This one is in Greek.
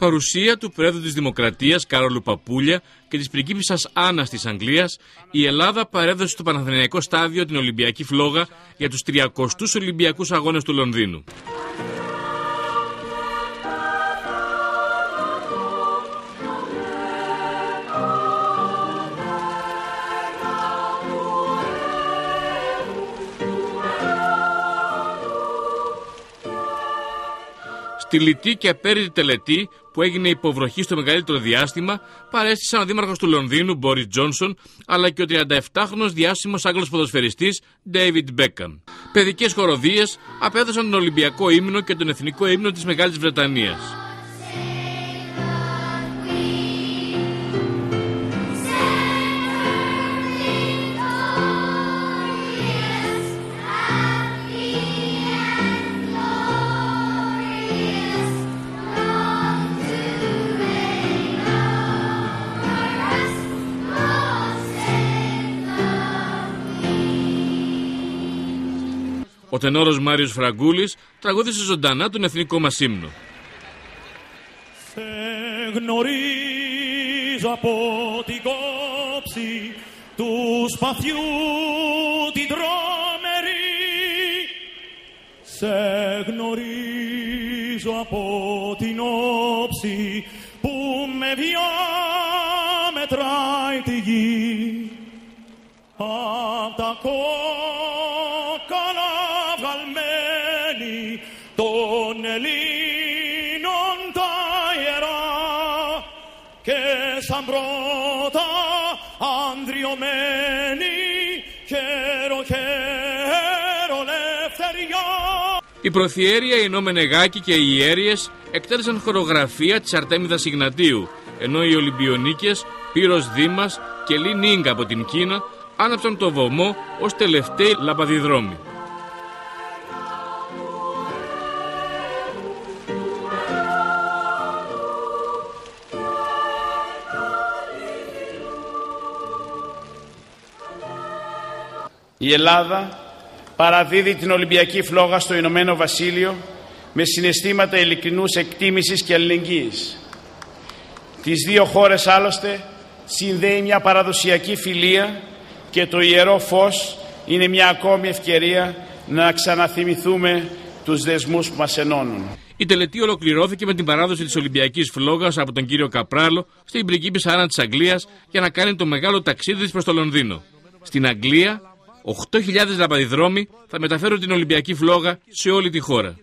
Παρουσία του Πρόεδρου της Δημοκρατίας Κάρολου Παπούλια και της πριγκίπισσας Άννας της Αγγλίας, η Ελλάδα παρέδωσε στο Παναθηναϊκό Στάδιο την Ολυμπιακή Φλόγα για τους 300ους Ολυμπιακούς Αγώνες του Λονδίνου. Στη λιτή και απέρριτη τελετή που έγινε υποβροχή στο μεγαλύτερο διάστημα, παρέστησαν ο δήμαρχος του Λονδίνου, Μπόρις Τζόνσον, αλλά και ο 37χρονο διάσημος Άγγλος ποδοσφαιριστής, David Beckham. Παιδικές χοροδίες απέδωσαν τον Ολυμπιακό ύμνο και τον εθνικό ύμνο της Μεγάλης Βρετανίας. Ο τενόρος Μάριος Φραγκούλης τραγούδισε ζωντανά τον εθνικό μας ύμνο. Σε γνωρίζω από την κόψη του σπαθιού την τρομερή Σε γνωρίζω από την όψη που με διάμετράει τη γη Απ' τα κόκκαλα σαν πρώτα ανδριωμένη χέρο χέρο ελευθεριά Η Προθιέρεια, η Νό Μενεγάκη και οι Ιέριες εκτέλεσαν χορογραφία της Αρτέμιδας Ιγνατίου, ενώ οι Ολυμπιονίκες, Πύρος Δήμας και Λι Νίγκα από την Κίνα άναψαν το βωμό ως τελευταίοι λαπαδιδρόμοι. Η Ελλάδα παραδίδει την Ολυμπιακή φλόγα στο Ηνωμένο Βασίλειο με συναισθήματα ειλικρινούς εκτίμησης και αλληλεγγύης. Τις δύο χώρες άλλωστε συνδέει μια παραδοσιακή φιλία και το Ιερό Φως είναι μια ακόμη ευκαιρία να ξαναθυμηθούμε τους δεσμούς που μας ενώνουν. Η τελετή ολοκληρώθηκε με την παράδοση της Ολυμπιακής Φλόγας από τον κύριο Καπράλο στην πριγκίπισσα Άννα της Αγγλίας για να κάνει το μεγάλο ταξίδι της προς το Λονδίνο. Στην Αγγλία, 8.000 λαπαδιδρόμοι θα μεταφέρουν την Ολυμπιακή Φλόγα σε όλη τη χώρα.